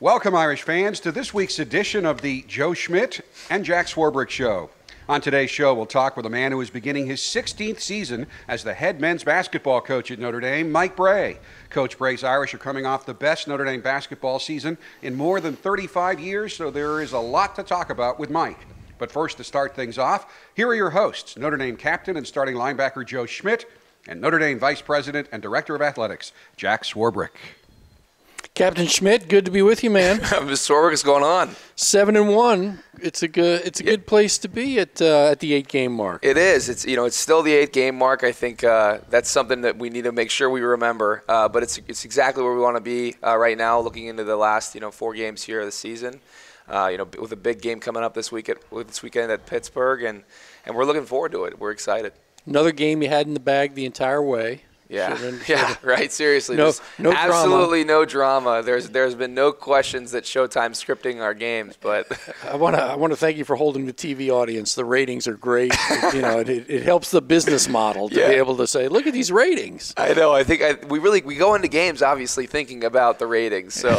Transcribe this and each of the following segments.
Welcome, Irish fans, to this week's edition of the Joe Schmidt and Jack Swarbrick Show. On today's show, we'll talk with a man who is beginning his 16th season as the head men's basketball coach at Notre Dame, Mike Brey. Coach Brey's Irish are coming off the best Notre Dame basketball season in more than 35 years, so there is a lot to talk about with Mike. But first, to start things off, here are your hosts Notre Dame captain and starting linebacker Joe Schmidt, and Notre Dame vice president and director of athletics Jack Swarbrick. Captain Schmidt, good to be with you, man. Mr. Swarbrick, what's going on? Seven and one. It's a good. It's a good place to be at uh, at the eight game mark. It is. It's you know it's still the eight game mark. I think uh, that's something that we need to make sure we remember. Uh, but it's it's exactly where we want to be uh, right now, looking into the last you know four games here of the season. Uh, you know, with a big game coming up this week at this weekend at Pittsburgh, and and we're looking forward to it. We're excited. Another game you had in the bag the entire way. Yeah, yeah, right. Seriously, no, no absolutely drama. no drama. There's there's been no questions that Showtime scripting our games, but I want to I want to thank you for holding the TV audience. The ratings are great. you know, it, it helps the business model to yeah. be able to say, look at these ratings. I know. I think I, we really we go into games obviously thinking about the ratings. So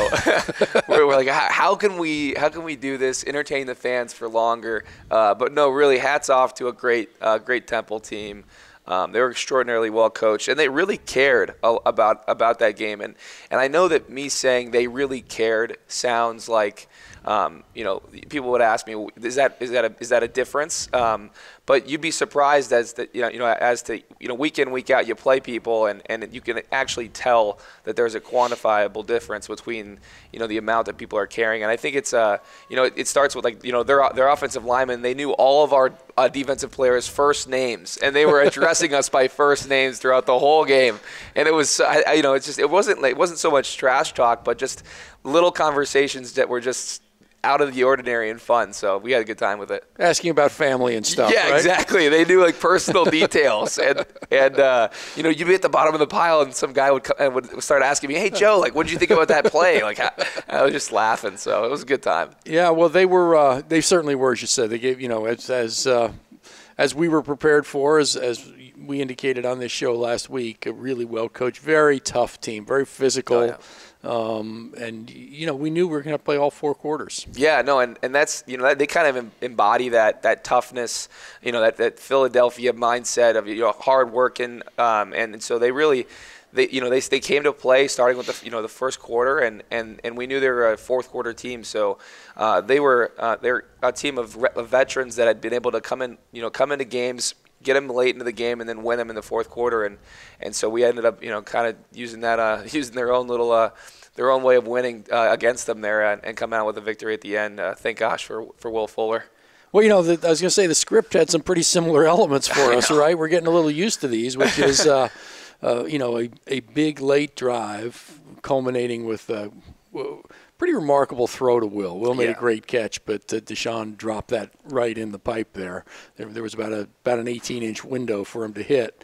we're, we're, like, how, how, can we how can we do this? Entertain the fans for longer. Uh, but no, really, hats off to a great uh, great Temple team. Um, they were extraordinarily well coached, and they really cared about about that game. And and I know that me saying they really cared sounds like um, you know, people would ask me, is that is that a, is that a difference? Um, but you'd be surprised as the you know, you know as to you know week in week out you play people and, and you can actually tell that there's a quantifiable difference between you know the amount that people are carrying. And I think it's uh you know it, it starts with like you know their their offensive linemen they knew all of our uh, defensive players' first names and they were addressing us by first names throughout the whole game. And it was I, I, you know it's just it wasn't it wasn't so much trash talk but just little conversations that were just out of the ordinary and fun. So we had a good time with it. Asking about family and stuff. Yeah, right? exactly. They knew like personal details, and and uh, you know you'd be at the bottom of the pile, and some guy would come and would start asking me, "Hey Joe, like what did you think about that play?" Like I, I, was just laughing. So it was a good time. Yeah, well they were. Uh, they certainly were. As you said, they gave you know as as uh, as we were prepared for as as we indicated on this show last week, a really well coached, very tough team, very physical. Oh, yeah um, and you know, we knew we were going to play all four quarters. Yeah, no, and, and that's you know they kind of embody that that toughness, you know, that, that Philadelphia mindset of you know hard working, um, and, and so they really they you know they, they came to play starting with the you know the first quarter and, and, and we knew they were a fourth quarter team so uh, they were uh, they're a team of, re- of, veterans that had been able to come in you know come into games get them late into the game and then win them in the fourth quarter and and so we ended up you know kind of using that uh, using their own little uh, their own way of winning uh, against them there and, and come out with a victory at the end. Uh, thank gosh for for Will Fuller. Well, you know, the, I was going to say the script had some pretty similar elements for us, right? We're getting a little used to these, which is, uh, uh, you know, a, a big late drive culminating with pretty remarkable throw to Will. Will made yeah. a great catch, but uh, Deshaun dropped that right in the pipe there. There, there was about a about an 18 inch window for him to hit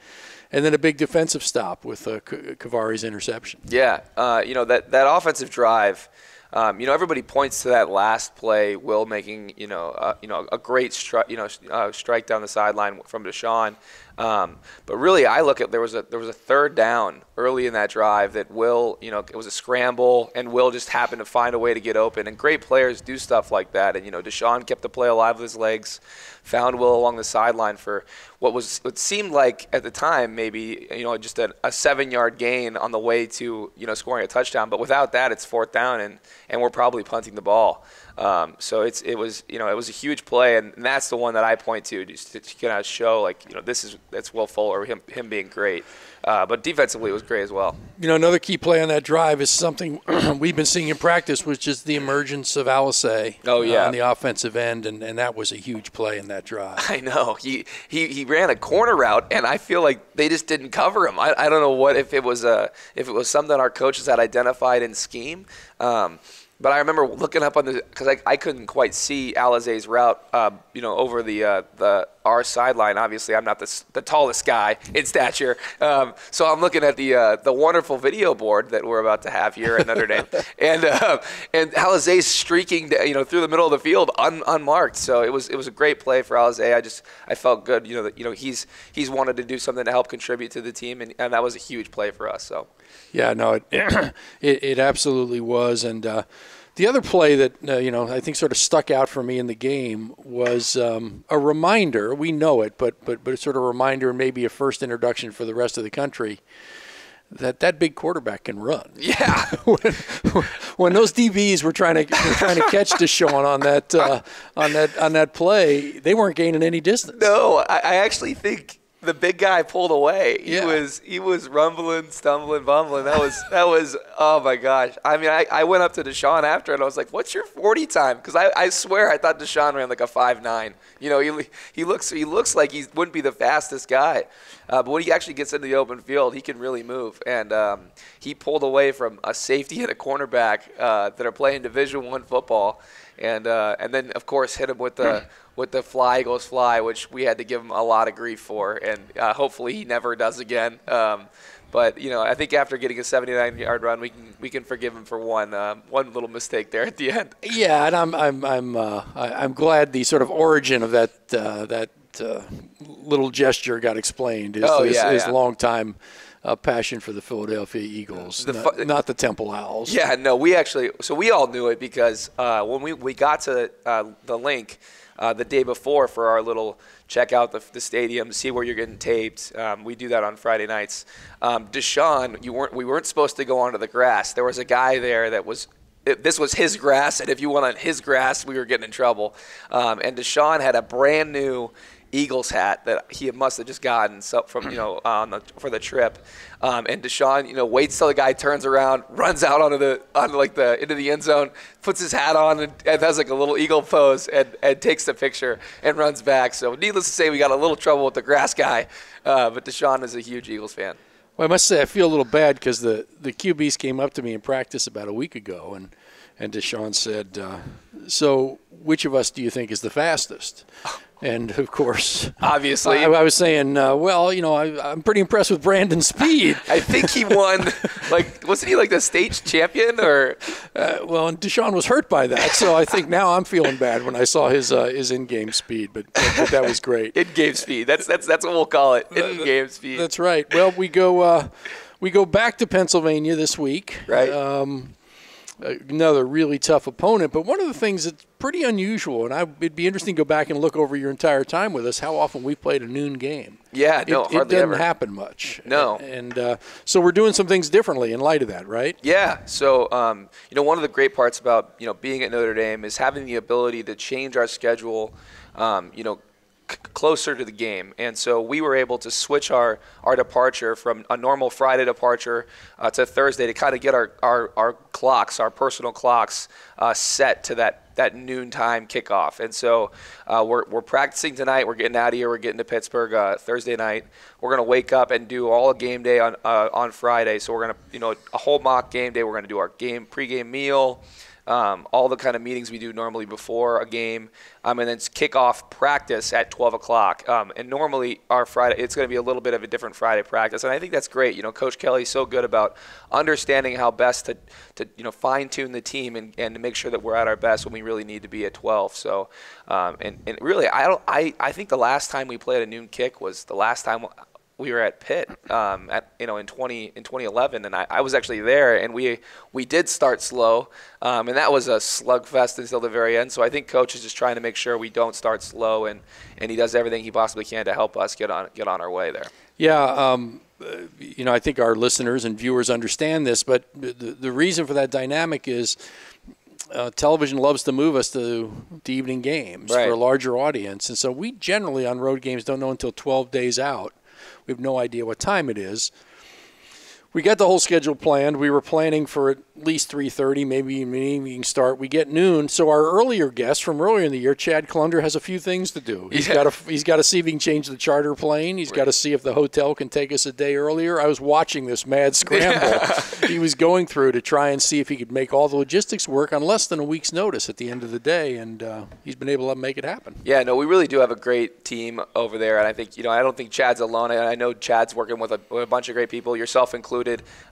and then a big defensive stop with uh, KeiVarae's interception. Yeah, uh, you know that that offensive drive. Um, you know, everybody points to that last play, Will making you know uh, you know a great strike you know uh, strike down the sideline from Deshaun. Um, but really, I look at there was a there was a third down early in that drive that Will, you know, it was a scramble, and Will just happened to find a way to get open. And great players do stuff like that. And you know, Deshaun kept the play alive with his legs, found Will along the sideline for what was what seemed like at the time maybe you know just a, a seven yard gain on the way to you know scoring a touchdown. But without that, it's fourth down, and and we're probably punting the ball. Um, so it's it was you know it was a huge play, and, that's the one that I point to just to, to kind of show like you know this is that's Will Fuller him him being great. Uh, but defensively, it was great as well. You know, another key play on that drive is something we've been seeing in practice, which is the emergence of Alizé. Oh yeah, uh, on the offensive end, and, and that was a huge play in that drive. I know he he, he ran a corner route, and I feel like they just didn't cover him. I, I don't know what if it was a if it was something our coaches had identified in scheme. Um, but I remember looking up on the because I, I couldn't quite see Alizé's route, uh, you know, over the uh, the our sideline. Obviously, I'm not the, the tallest guy in stature, um, so I'm looking at the uh, the wonderful video board that we're about to have here at Notre Dame, and uh, and Alizé's streaking, you know, through the middle of the field un, unmarked. So it was it was a great play for Alizé. I just I felt good, you know, that you know he's he's wanted to do something to help contribute to the team, and, and that was a huge play for us. So. Yeah, no, it it, it absolutely was, and uh, The other play that uh, you know I think sort of stuck out for me in the game was um, a reminder. We know it, but but but it's sort of a reminder, and maybe a first introduction for the rest of the country that that big quarterback can run. Yeah. when, when those DBs were trying to were trying to catch Deshaun on that uh, on that on that play, they weren't gaining any distance. No, I, I actually think the big guy pulled away. He Yeah. was he was rumbling, stumbling, bumbling. That was that was oh my gosh. I mean, I, I went up to Deshaun after and I was like, "What's your 40 time?" Because I, I swear I thought Deshaun ran like a five nine. You know, he he looks he looks like he wouldn't be the fastest guy, uh, but when he actually gets into the open field, he can really move. And um, he pulled away from a safety and a cornerback uh, that are playing Division One football, and uh, and then of course hit him with the with the fly goes fly, which we had to give him a lot of grief for, and uh, hopefully he never does again. Um, but you know, I think after getting a 79-yard run, we can we can forgive him for one um, one little mistake there at the end. Yeah, and I'm I'm I'm uh, I'm glad the sort of origin of that uh, that uh, little gesture got explained. His, Oh, his, yeah, his yeah. long time uh, passion for the Philadelphia Eagles, The not, fu- not the Temple Owls. Yeah, no, we actually, so we all knew it because uh, when we, we got to uh, the Linc uh, the day before for our little check out the, the stadium, see where you're getting taped. Um, we do that on Friday nights. Um, Deshaun, you weren't, we weren't supposed to go onto the grass. There was a guy there that was. It, this was his grass, and if you went on his grass, we were getting in trouble. Um, and Deshaun had a brand new Eagles hat that he must have just gotten so, from you know on the, for the trip. Um, and Deshaun, you know, waits till the guy turns around, runs out onto the onto like the into the end zone, puts his hat on, and, and has like a little eagle pose, and, and takes the picture and runs back. So needless to say, we got a little trouble with the grass guy, uh, but Deshaun is a huge Eagles fan. Well, I must say I feel a little bad because the, the QBs came up to me in practice about a week ago, and and Deshaun said, uh, "So, which of us do you think is the fastest?" And of course, Obviously, I, I was saying, uh, well, you know, I, I'm pretty impressed with Brandon's speed. I think he won. like, wasn't he like the state champion or? Uh, well, and Deshaun was hurt by that, so I think now I'm feeling bad when I saw his uh, his in-game speed. But, but that was great. In-game speed. That's that's that's what we'll call it. In-game speed. That's right. Well, we go uh, we go back to Pennsylvania this week. Right. Um, another really tough opponent, but one of the things that's pretty unusual, and I, it'd be interesting to go back and look over your entire time with us, how often we played a noon game. Yeah, It, no, it hardly doesn't ever. happen much. No. And uh, so we're doing some things differently in light of that, right? Yeah. So, um, you know, one of the great parts about you know being at Notre Dame is having the ability to change our schedule. Um, you know. Closer to the game, and so we were able to switch our, our departure from a normal Friday departure uh, to Thursday to kind of get our, our, our clocks, our personal clocks, uh, set to that that noontime kickoff. And so uh, we're, we're practicing tonight. We're getting out of here. We're getting to Pittsburgh uh, Thursday night. We're going to wake up and do all game day on uh, on Friday. So we're going to, you know, a whole mock game day. We're going to do our game pregame meal. Um, all the kind of meetings we do normally before a game, um, and then it's kickoff practice at 12 o'clock. Um, and normally our Friday, it's going to be a little bit of a different Friday practice, and I think that's great. You know, Coach Kelly's so good about understanding how best to, to you know fine tune the team and, and to make sure that we're at our best when we really need to be at 12. So, um, and, and really, I don't, I, I think the last time we played a noon kick was the last time we were at Pitt, um, at you know in 20 in 2011, and I, I was actually there, and we we did start slow, um, and that was a slugfest until the very end. So I think coach is just trying to make sure we don't start slow, and and he does everything he possibly can to help us get on get on our way there. Yeah, um, you know, I think our listeners and viewers understand this, but the, the reason for that dynamic is uh, television loves to move us to the evening games Right. for a larger audience. And so we generally on road games don't know until 12 days out. We have no idea what time it is. We got the whole schedule planned. We were planning for at least 3:30, maybe maybe we can start. We get noon. So our earlier guest from earlier in the year, Chad Klunder, has a few things to do. He's Yeah. got to he's got to see if he can change the charter plane. He's got to see if the hotel can take us a day earlier. I was watching this mad scramble he was going through to try and see if he could make all the logistics work on less than a week's notice at the end of the day, and uh, he's been able to make it happen. Yeah, no, we really do have a great team over there, and I think you know I don't think Chad's alone. I, I know Chad's working with a, with a bunch of great people, yourself included.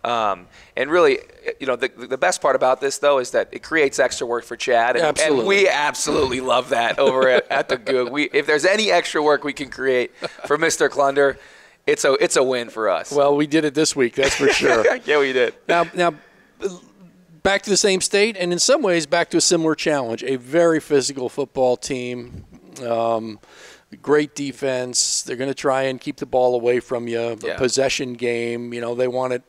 Um, and really, you know, the, the best part about this though is that it creates extra work for Chad, and, and we absolutely love that over at, at the Gug. We if there's any extra work we can create for Mr. Klunder, it's a it's a win for us. Well, we did it this week, that's for sure. yeah, we did. Now, now, back to the same state, and in some ways back to a similar challenge. A very physical football team. Um, great defense. They're going to try and keep the ball away from you. Yeah. Possession game. You know, they want it.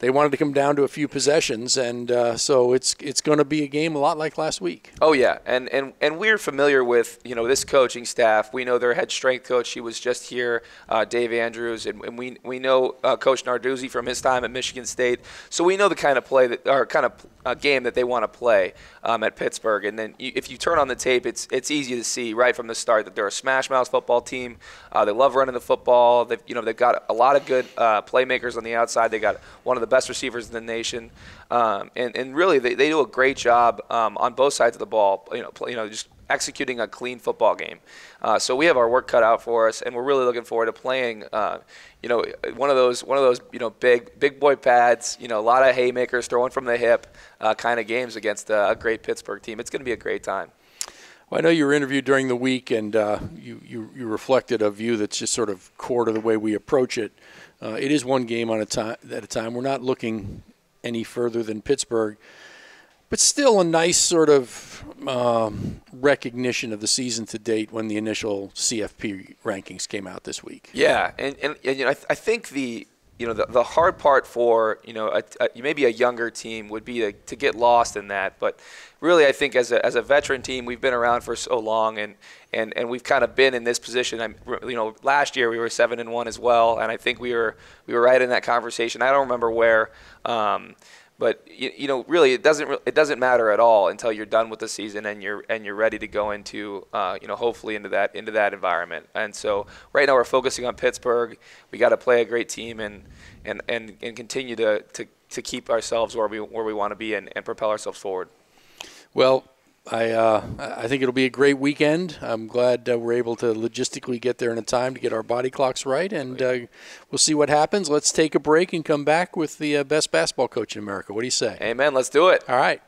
They wanted to come down to a few possessions, and uh, so it's it's going to be a game a lot like last week. Oh yeah, and, and and we're familiar with you know this coaching staff. We know their head strength coach. He was just here, uh, Dave Andrews, and, and we we know uh, Coach Narduzzi from his time at Michigan State. So we know the kind of play that or kind of uh, game that they want to play um, at Pittsburgh. And then you, if you turn on the tape, it's it's easy to see right from the start that they're a smash mouth football team. Uh, they love running the football. They've you know they've got a lot of good uh, playmakers on the outside. They got one of the best receivers in the nation, um, and and really they, they do a great job um, on both sides of the ball. You know, play, you know just executing a clean football game. Uh, so we have our work cut out for us, and we're really looking forward to playing. Uh, you know, one of those one of those you know big big boy pads. You know, a lot of haymakers throwing from the hip uh, kind of games against a, a great Pittsburgh team. It's going to be a great time. Well, I know you were interviewed during the week, and uh, you, you, you reflected a view that's just sort of core to the way we approach it. Uh, it is one game on a time at a time. We're not looking any further than Pittsburgh, but still a nice sort of um, recognition of the season to date when the initial CFP rankings came out this week. Yeah, and, and, and you know, I, th- I think the you know the, the hard part for you know a, a, maybe a younger team would be to, to get lost in that. But really i think as a, as a veteran team we've been around for so long and, and, and we've kind of been in this position. I'm, you know last year we were seven and one as well and i think we were we were right in that conversation. I don't remember where um, but you, you know, really, it doesn't it doesn't matter at all until you're done with the season and you're and you're ready to go into uh, you know hopefully into that into that environment. And so right now we're focusing on Pittsburgh. We got to play a great team and and and, and continue to, to to keep ourselves where we where we want to be and, and propel ourselves forward. Well, I uh, I think it'll be a great weekend. I'm glad uh, we're able to logistically get there in a time to get our body clocks right, and uh, we'll see what happens. Let's take a break and come back with the uh, best basketball coach in America. What do you say? Amen. Let's do it. All right.